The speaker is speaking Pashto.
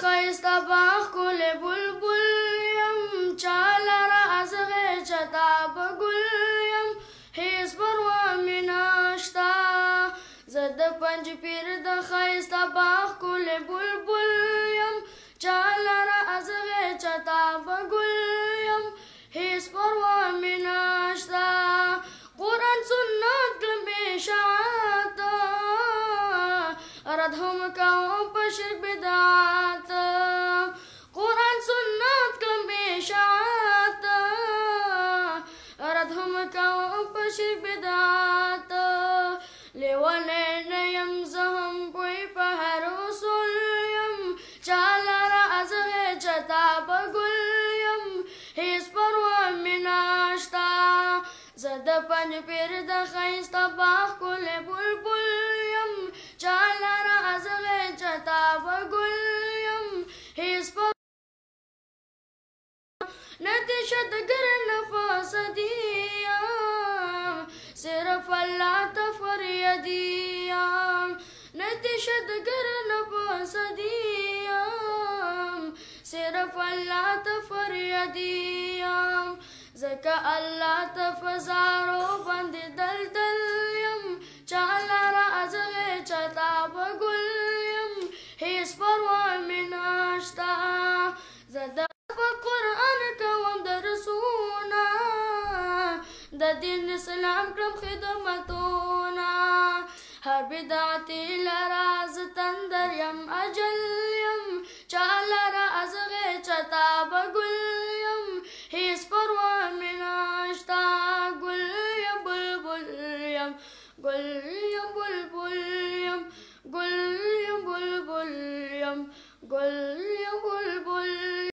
خیستا باغ کل بلبل یم چال را از غیچتا بگل یم حیث بروا می ناشتا زد پنج پیر د خیستا باغ کل بلبل یم چال را از غیچتا بگل یم حیث بروا فساد هم کوم په شرک بدعات قرآن سنت کلم بشاعت رد هم کوم په شرک بدعات لیولی نه یم زه هم پوی په هر اصول یم چا لره ازغې چتا په ګل یم هېڅ پروا مې نشته زه د پنجپیر د ښایسته باغ ښکلی بلبل نتیشت گر نفاس سر صرف اللہ فریادیاں نتیشت گر نفاس نسیا صرف اللہ فریادیاں زکا اللہ تفزارو بند دين سلام کړم خدمتونا هر بدعتي لره زه تندر يم اجل یم چا لره غي چتا به يم یم هېڅ پروا من نشته ګل یم بلبل يم ګل یم بلبل يم ګل یم بلبل یم ګل